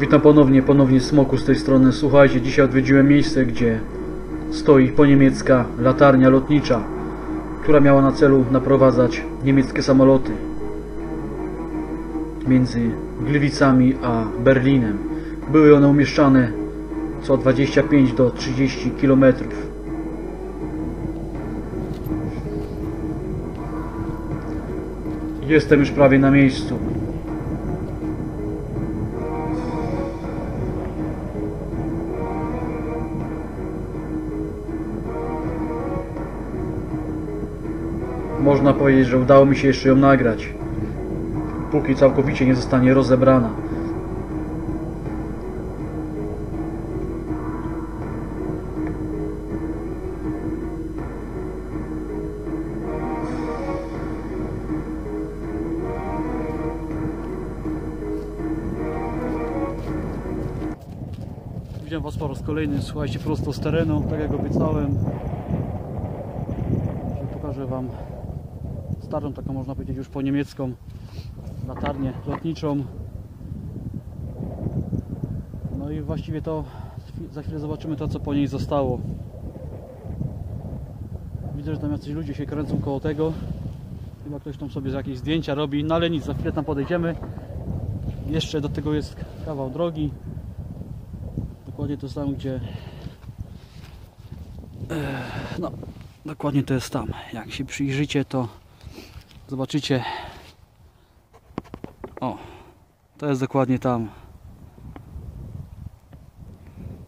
Witam ponownie, ponownie Smoku z tej strony. Słuchajcie, dzisiaj odwiedziłem miejsce, gdzie stoi poniemiecka latarnia lotnicza, która miała na celu naprowadzać niemieckie samoloty między Gliwicami a Berlinem. Były one umieszczane co 25 do 30 kilometrów. Jestem już prawie na miejscu. Powiedzieć, że udało mi się jeszcze ją nagrać. Póki całkowicie nie zostanie rozebrana. Witam Was po raz kolejny, słuchajcie, prosto z terenu, tak jak obiecałem. Pokażę Wam starą, taką można powiedzieć już po niemiecką latarnię lotniczą. No i właściwie to za chwilę zobaczymy to, co po niej zostało. Widzę, że tam jacyś ludzie się kręcą koło tego. Chyba ktoś tam sobie jakieś zdjęcia robi, no ale nic, za chwilę tam podejdziemy. Jeszcze do tego jest kawał drogi. Dokładnie to jest tam, gdzie... Ech, No, dokładnie to jest tam. Jak się przyjrzycie, to zobaczycie. O, to jest dokładnie tam.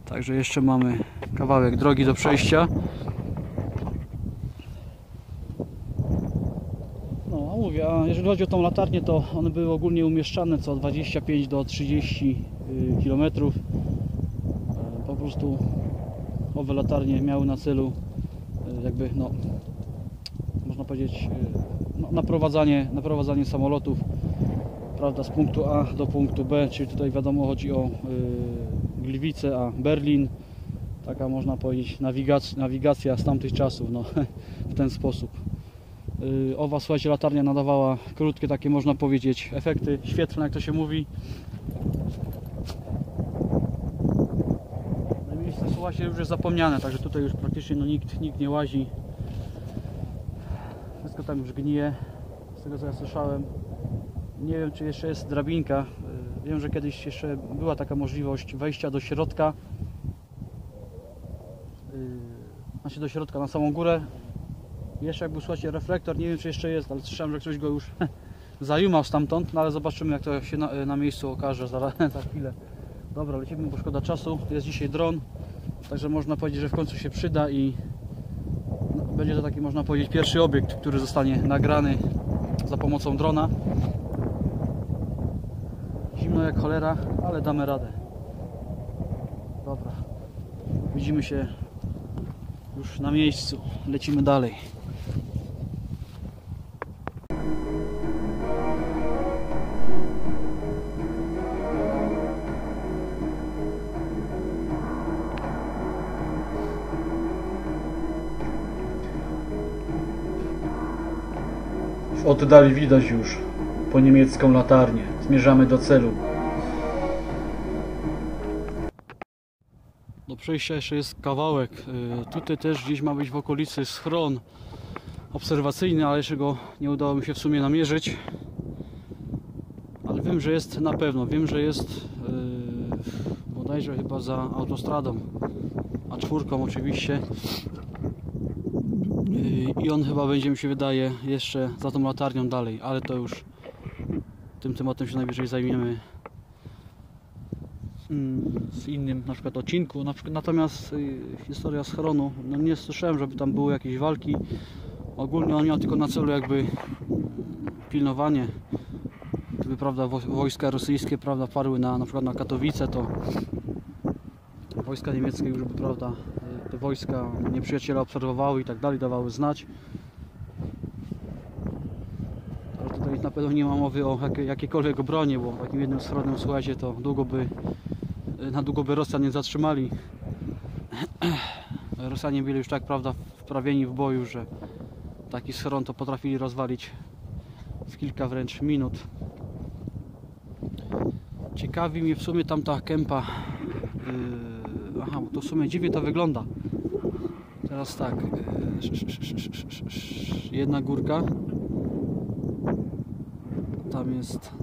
Także jeszcze mamy kawałek drogi do przejścia. No, a mówię, a jeżeli chodzi o tą latarnię, to one były ogólnie umieszczane co 25 do 30 km. Po prostu owe latarnie miały na celu y, jakby no powiedzieć y, no, naprowadzanie, naprowadzanie samolotów prawda, z punktu A do punktu B, czyli tutaj wiadomo chodzi o y, Gliwice, a Berlin. Taka można powiedzieć nawigacja, nawigacja z tamtych czasów no, w ten sposób. Y, owa słuchajcie latarnia nadawała krótkie takie można powiedzieć efekty świetlne jak to się mówi. No i miejsce słuchajcie już jest zapomniane także tutaj już praktycznie no, nikt, nikt nie łazi wszystko tam już gnije z tego co ja słyszałem nie wiem, czy jeszcze jest drabinka. Y, Wiem, że kiedyś jeszcze była taka możliwość wejścia do środka. Yy, Znaczy do środka, na samą górę. Jeszcze jak był, reflektor, nie wiem czy jeszcze jest, ale słyszałem, że ktoś go już zajumał stamtąd, no ale zobaczymy jak to się na, na miejscu okaże za, chwilę. Dobra, lecimy, bo szkoda czasu. Jest dzisiaj dron, także można powiedzieć, że w końcu się przyda i będzie to taki, można powiedzieć, pierwszy obiekt, który zostanie nagrany za pomocą drona. Zimno jak cholera, ale damy radę. Dobra. Widzimy się już na miejscu. Lecimy dalej. Oddali widać już po niemiecką latarnię. Zmierzamy do celu. Do przejścia jeszcze jest kawałek. Y, Tutaj też gdzieś ma być w okolicy schron obserwacyjny, ale jeszcze go nie udało mi się w sumie namierzyć. Ale wiem, że jest na pewno. Wiem, że jest yy, bodajże chyba za autostradą. A czwórką oczywiście. I on chyba będzie mi się wydaje jeszcze za tą latarnią dalej, ale to już tym tematem się najwyżej zajmiemy mm, w innym na przykład odcinku. Na przykład, natomiast y, historia schronu, no nie słyszałem, żeby tam były jakieś walki. Ogólnie on miał tylko na celu jakby mm, pilnowanie. Gdyby prawda, wo- wojska rosyjskie prawda, parły na, na przykład na Katowice, to wojska niemieckie już by prawda, wojska nieprzyjaciela obserwowały i tak dalej, dawały znać. Ale tutaj na pewno nie ma mowy o jakie, jakiejkolwiek obronie, bo takim jednym schronem, słuchajcie, to długo by, na długo by Rosjan nie zatrzymali. Rosjanie byli już tak, prawda, wprawieni w boju, że taki schron to potrafili rozwalić w kilka wręcz minut. Ciekawi mnie w sumie tamta kępa. Yy, aha, to w sumie dziwnie to wygląda. Teraz tak. Sz- jedna górka. Tam jest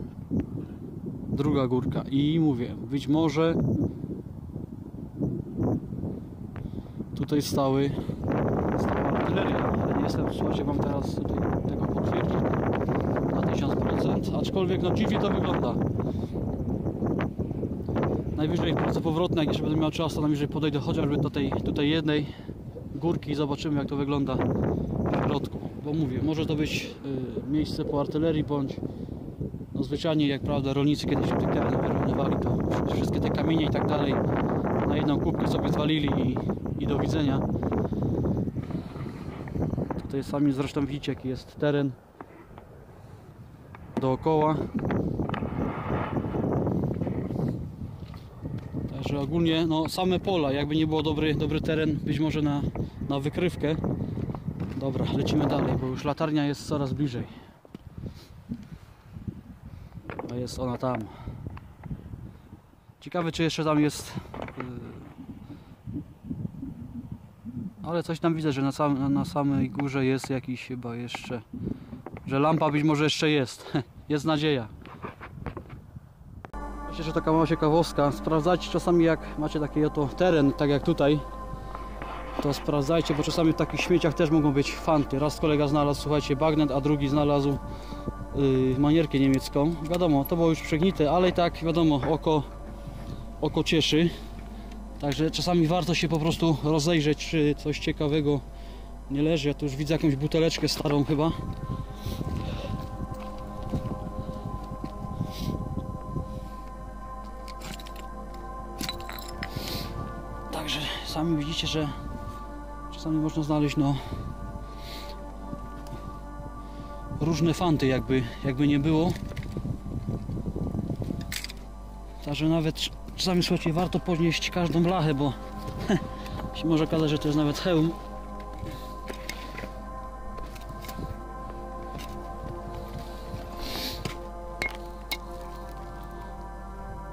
druga górka. I mówię, być może tutaj stały stała artyleria, ale nie jestem w słuchajcie wam teraz tego potwierdzić na 1000%, aczkolwiek no dziwnie to wygląda. Najwyżej w drodze powrotnej, jak jeszcze będę miał czas, to najwyżej podejdę chociażby do tej tutaj jednej górki i zobaczymy jak to wygląda w środku. Bo mówię, może to być y, miejsce po artylerii bądź no zwyczajnie jak prawda rolnicy kiedyś tych terenach wyrównywali to wszystkie te kamienie i tak dalej na jedną kubkę sobie zwalili i, i do widzenia. Tutaj sami zresztą widzicie jaki jest teren dookoła. Także ogólnie no, same pola, jakby nie było dobry, dobry teren, być może na, na wykrywkę. Dobra, lecimy dalej, bo już latarnia jest coraz bliżej. A jest ona tam. Ciekawe czy jeszcze tam jest yy, ale coś tam widzę, że na, sam, na, samej górze jest jakiś chyba jeszcze że lampa być może jeszcze jest jest nadzieja Myślę, że taka mała ciekawostka sprawdzajcie czasami jak macie taki oto teren, tak jak tutaj to sprawdzajcie, bo czasami w takich śmieciach też mogą być fanty raz kolega znalazł, słuchajcie, bagnet, a drugi znalazł yy, manierkę niemiecką wiadomo, to było już przegnite, ale i tak wiadomo, oko oko cieszy Także czasami warto się po prostu rozejrzeć, czy coś ciekawego nie leży. Ja tu już widzę jakąś buteleczkę starą chyba. Także sami widzicie, że czasami można znaleźć no różne fanty jakby, jakby nie było. Także nawet czasami słuchajcie, warto podnieść każdą blachę, bo się może okazać, że to jest nawet hełm.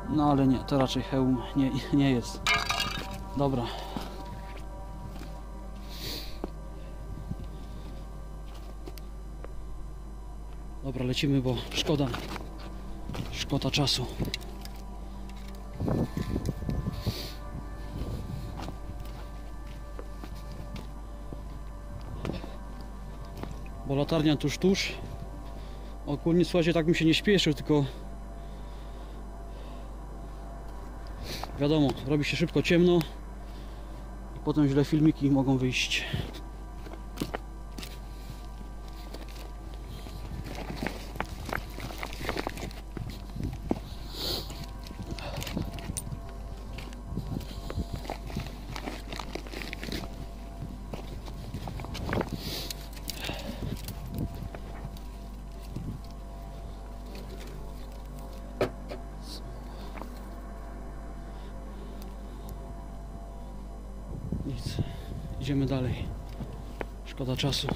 No ale nie, to raczej hełm nie, nie jest. Dobra. Lecimy, bo szkoda. Szkoda czasu. bo latarnia tuż tuż ogólnie słuchajcie tak mi się nie śpieszył tylko wiadomo robi się szybko ciemno i potem źle filmiki mogą wyjść nic idziemy dalej. Szkoda czasu.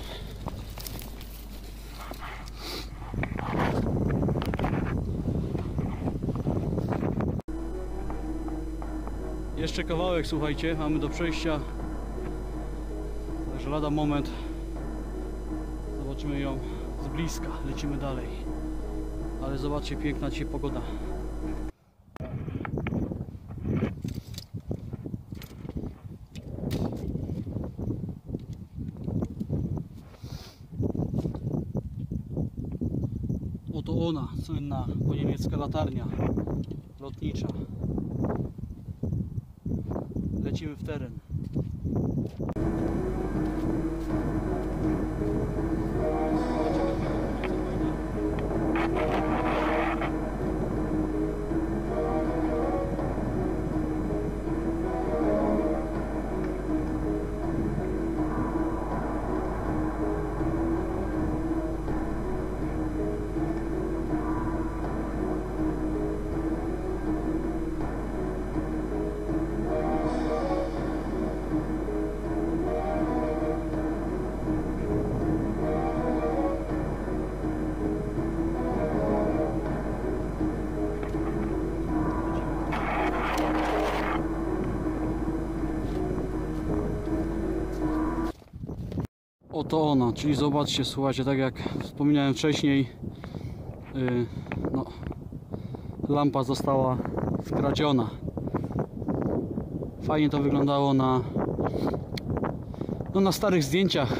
Jeszcze kawałek słuchajcie. Mamy do przejścia. Także lada moment. Zobaczymy ją z bliska. Lecimy dalej. Ale zobaczcie piękna dzisiaj pogoda Oto ona, słynna po niemiecka latarnia lotnicza. Lecimy w teren. Oto ona, czyli zobaczcie, słuchajcie, tak jak wspominałem wcześniej, yy, no, lampa została skradziona. Fajnie to wyglądało na, no, na starych zdjęciach.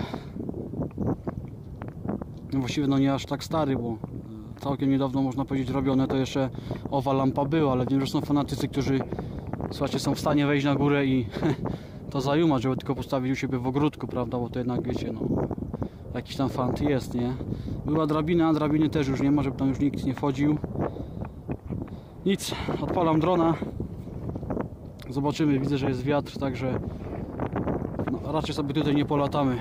No właściwie no nie aż tak stary, bo e, całkiem niedawno można powiedzieć robione to jeszcze owa lampa była, ale wiem, że są fanatycy, którzy słuchajcie, są w stanie wejść na górę i to zajumać, żeby tylko postawić u siebie w ogródku, prawda, bo to jednak wiecie, no jakiś tam fant jest, nie? Była drabina, a drabiny też już nie ma, żeby tam już nikt nie wchodził. Nic, odpalam drona. Zobaczymy, widzę, że jest wiatr, także no, raczej sobie tutaj nie polatamy.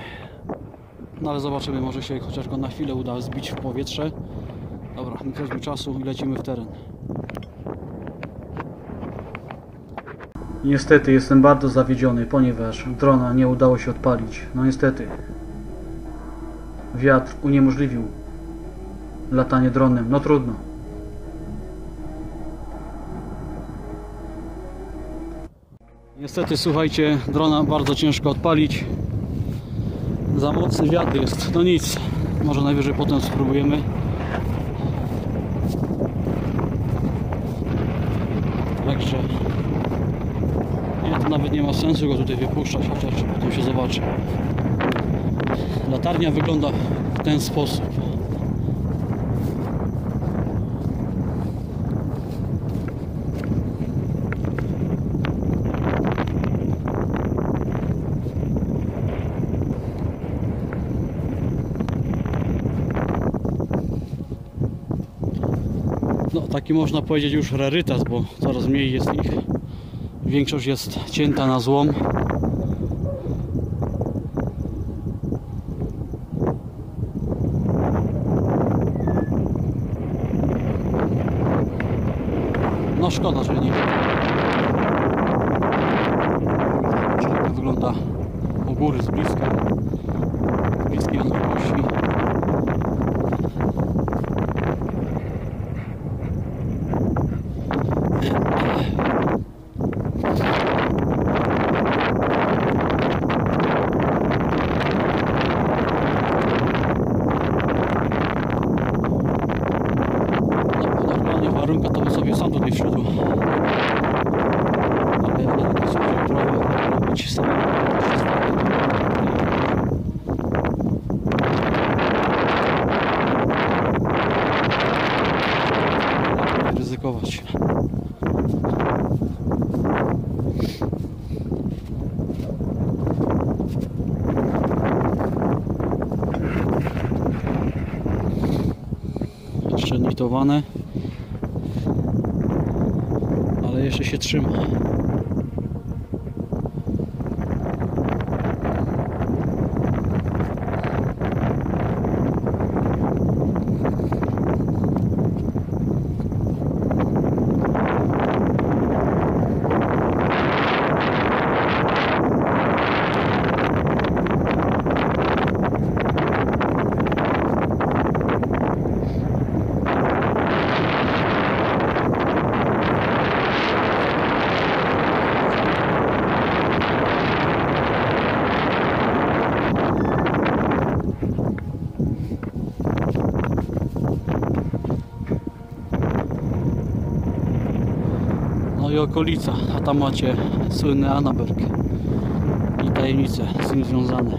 No ale zobaczymy, może się chociaż go na chwilę uda zbić w powietrze. Dobra, nie traćmy czasu i lecimy w teren. Niestety jestem bardzo zawiedziony, ponieważ drona nie udało się odpalić. No niestety. Wiatr uniemożliwił latanie dronem. No trudno. Niestety, słuchajcie, drona bardzo ciężko odpalić. Za mocny wiatr jest. No nic, może najwyżej potem spróbujemy. Także nawet nie ma sensu go tutaj wypuszczać, chociaż potem się zobaczy. Latarnia wygląda w ten sposób. No, taki można powiedzieć już rarytas, bo coraz mniej jest ich. Większość jest cięta na złom. No szkoda, że nie. To wygląda u góry z bliska. Z bliskiej odległości. No, w normalnych warunkach to by sobie sam tutaj wszedł. Ale na takiej sobie prawo robić sobie. ryzykować. Jeszcze nitowane. Ale jeszcze się trzyma. Okolica, a tam macie słynny Annaberg i tajemnice z nim związane.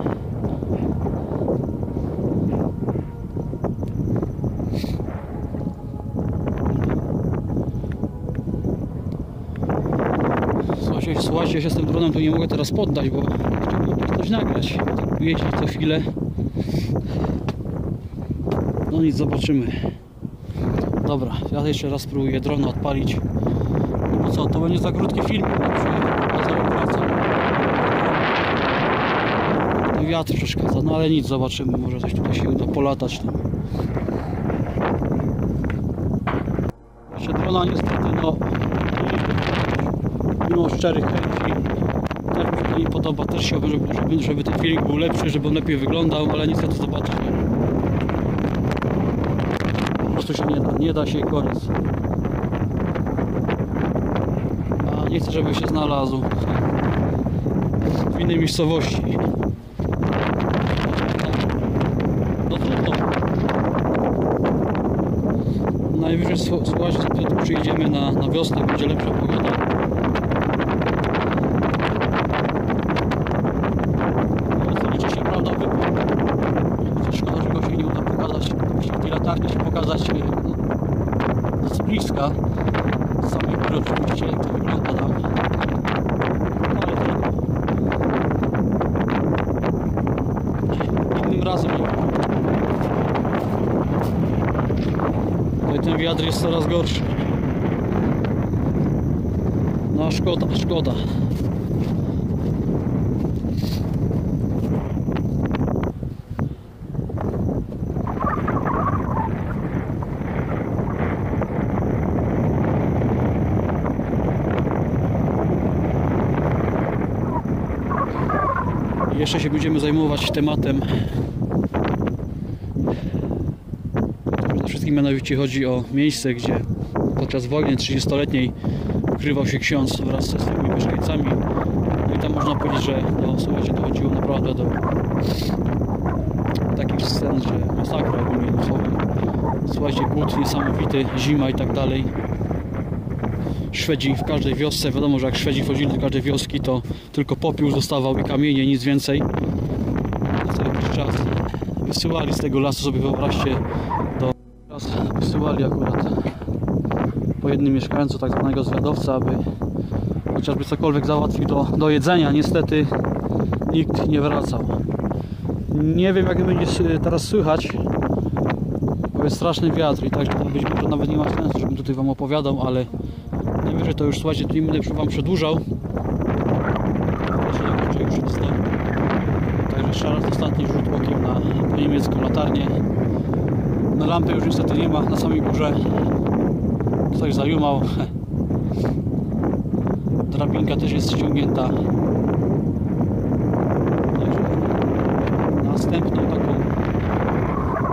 Słuchajcie, słuchajcie, się z tym dronem tu nie mogę teraz poddać, bo chciałbym coś nagrać. Tak jeździć co chwilę. No nic, zobaczymy. Dobra, ja jeszcze raz spróbuję drona odpalić. No co, to będzie za krótki film. To wiatr przeszkadza, no ale nic, zobaczymy. Może coś tutaj się uda polatać tam. Jeszcze drona niestety, no mimo szczerych chęci też mi się to nie podoba. Też chciałbym, żeby, żeby, ten filmik był lepszy, żeby on lepiej wyglądał, ale niestety zobaczyć nie. Po prostu się nie da, nie da się i koniec nie chcę, żeby się znalazł w innej miejscowości. No trudno. Najwyżej słuchajcie, przyjdziemy na, na wiosnę, będzie lepsza pogoda. Ten wiatr jest coraz gorszy. No szkoda, szkoda. Jeszcze się będziemy zajmować tematem Mianowicie chodzi o miejsce, gdzie podczas wojny 30-letniej ukrywał się ksiądz wraz ze swoimi mieszkańcami. No i tam można powiedzieć, że no, słuchajcie, dochodziło naprawdę do takich scen, że masakra ogólnie słowem. Słuchajcie, głód niesamowity, zima i tak dalej. Szwedzi w każdej wiosce, wiadomo, że jak Szwedzi wchodzili do każdej wioski, to tylko popiół zostawał i kamienie, nic więcej. Co jakiś czas wysyłali z tego lasu, sobie wyobraźcie, wysyłali akurat po jednym mieszkańcu, tak zwanego zwiadowca, aby chociażby cokolwiek załatwił do, do jedzenia. Niestety nikt nie wracał. Nie wiem jak będzie s- teraz słychać, bo jest straszny wiatr i także to być może nawet nie ma sensu, żebym tutaj Wam opowiadał, ale najwyżej to już słuchajcie, tu nie będę Wam przedłużał. Nie jest tam. Także jeszcze raz ostatni rzut okiem na niemiecką latarnię. Na lampy już niestety nie ma na samej górze. Ktoś zajumał. Drabinka też jest ściągnięta. Następną taką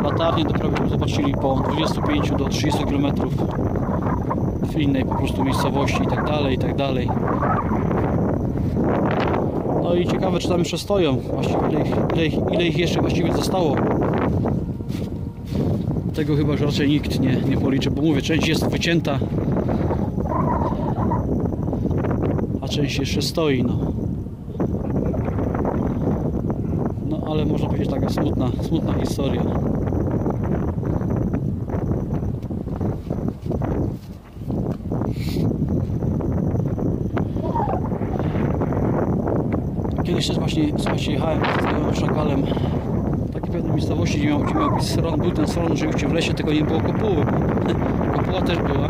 latarnię dopiero zobaczyli po 25 do 30 km w innej po prostu miejscowości i tak dalej, i tak dalej. No i ciekawe czy tam jeszcze stoją, właściwie ile ich, ile ich, ile ich jeszcze właściwie zostało. Tego chyba raczej nikt nie, nie policzy, bo mówię, część jest wycięta, a część jeszcze stoi, no. No ale można powiedzieć taka smutna, smutna historia. Kiedyś też właśnie, słuchajcie, jechałem z znajomym miejscowości, gdzie miał, gdzie miał być schron, był ten schron oczywiście w lesie, tylko nie było kopuły. Kopuła też była.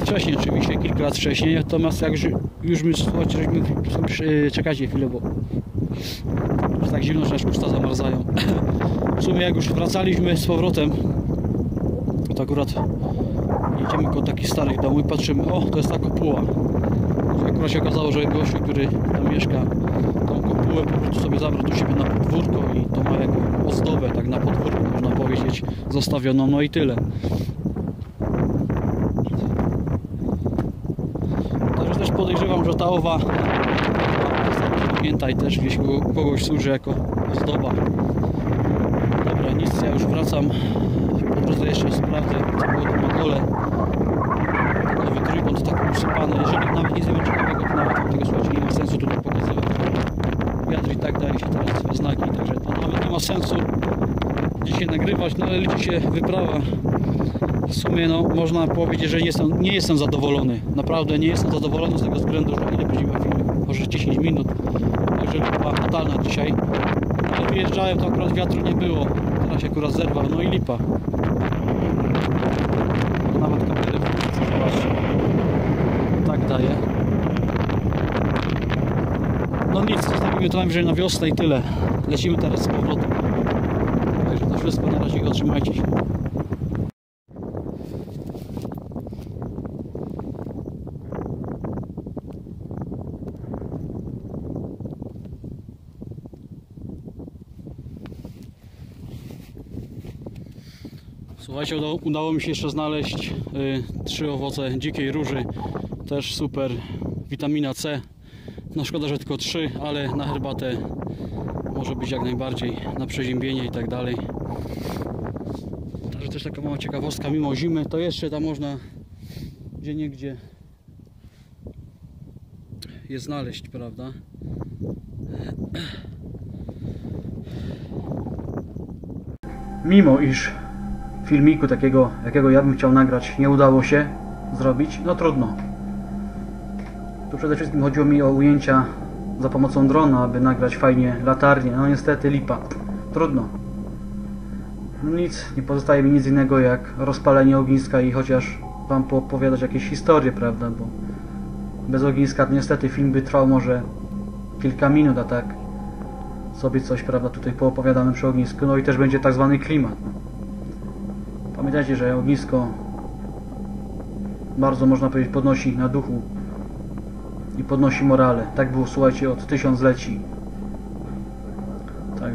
Wcześniej oczywiście, kilka lat wcześniej, natomiast jak już, już my, słuchajcie, żeśmy sobie, czekajcie chwilę, bo jest tak zimno, że aż usta zamarzają. W sumie jak już wracaliśmy z powrotem, to akurat jedziemy koło takich starych domów i patrzymy, o, to jest ta kopuła. Akurat się okazało, że gościu, który tam mieszka, tą kopułę po prostu sobie zabrał do siebie na podwórko i to ma jako ozdobę, tak na podwórku można powiedzieć, zostawioną, no i tyle. Także też podejrzewam, że ta owa pamiętaj też gdzieś kogoś służy jako ozdoba. Dobra, nic, ja już wracam. Po drodze jeszcze sprawdzę, co było tu na dole. Nowy trójkąt tak usypany. Jeżeli nawet nic nie będzie ciekawego, to nawet tego słuchajcie, nie ma sensu tutaj pokazywać. Wiatr i tak daje się teraz we znaki, także to nawet nie sensu dzisiaj nagrywać, no ale liczy się wyprawa. W sumie no, można powiedzieć, że nie jestem, nie jestem zadowolony. Naprawdę nie jestem zadowolony z tego względu, że ile będzie miał film? Może 10 minut. Także lipa totalna dzisiaj. Ale wyjeżdżałem, to akurat wiatru nie było. Teraz się akurat zerwał, no i lipa. Nawet kamerę. Tak daje. No nic, zostawimy to najwyżej na wiosnę i tyle. Lecimy teraz z powrotem. Trzymajcie się. Słuchajcie, udało, udało mi się jeszcze znaleźć y, trzy owoce dzikiej róży. Też super. Witamina C. No szkoda, że tylko trzy, ale na herbatę może być jak najbardziej. Na przeziębienie i tak dalej. Też taka mała ciekawostka, mimo zimy, to jeszcze tam można gdzie niegdzie je znaleźć, prawda? Mimo iż filmiku takiego, jakiego ja bym chciał nagrać, nie udało się zrobić, no trudno. Tu przede wszystkim chodziło mi o ujęcia za pomocą drona, aby nagrać fajnie latarnię. No niestety lipa. Trudno. No nic, nie pozostaje mi nic innego jak rozpalenie ogniska i chociaż wam poopowiadać jakieś historie, prawda, bo bez ogniska niestety film by trwał może kilka minut, a tak sobie coś, prawda, tutaj poopowiadamy przy ognisku, no i też będzie tak zwany klimat. Pamiętajcie, że ognisko bardzo, można powiedzieć, podnosi na duchu i podnosi morale. Tak było, słuchajcie, od tysiącleci.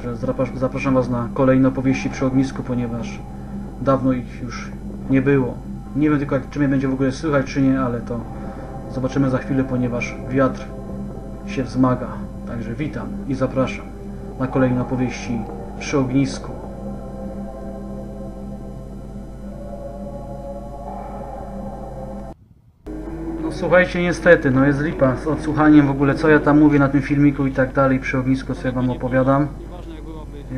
Także zapras- zapraszam Was na kolejne opowieści przy ognisku, ponieważ dawno ich już nie było. Nie wiem tylko, jak, czy mnie będzie w ogóle słychać, czy nie, ale to zobaczymy za chwilę, ponieważ wiatr się wzmaga. Także witam i zapraszam na kolejne opowieści przy ognisku. No słuchajcie, niestety, no jest lipa z odsłuchaniem w ogóle, co ja tam mówię na tym filmiku i tak dalej przy ognisku, co ja wam opowiadam.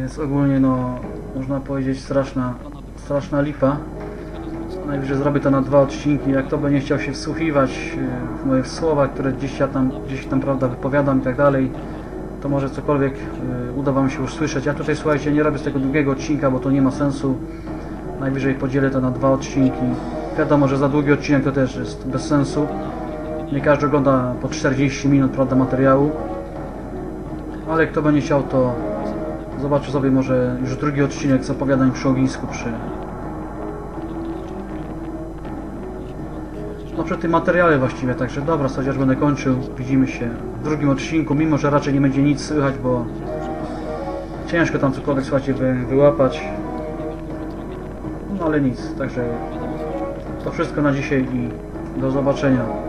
Jest ogólnie, no, można powiedzieć straszna, straszna lipa. Najwyżej zrobię to na dwa odcinki, jak to będzie chciał się wsłuchiwać yy, w moje słowa, które gdzieś ja tam, gdzieś tam, prawda, wypowiadam i tak dalej, to może cokolwiek yy, uda wam się już słyszeć. Ja tutaj, słuchajcie, nie robię z tego długiego odcinka, bo to nie ma sensu. Najwyżej podzielę to na dwa odcinki. Wiadomo, że za długi odcinek to też jest bez sensu. Nie każdy ogląda po 40 minut, prawda, materiału. Ale kto będzie chciał, to zobaczy sobie może już drugi odcinek z opowiadań przy ognisku, przy... No przy tym materiale właściwie, także dobra, chociaż będę kończył. Widzimy się w drugim odcinku, mimo że raczej nie będzie nic słychać, bo ciężko tam cokolwiek, słuchajcie, wy, wyłapać. No ale nic, także to wszystko na dzisiaj i do zobaczenia.